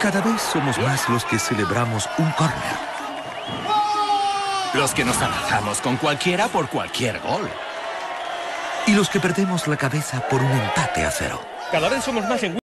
Cada vez somos más los que celebramos un córner. Los que nos abrazamos con cualquiera por cualquier gol. Y los que perdemos la cabeza por un empate a cero. Cada vez somos más en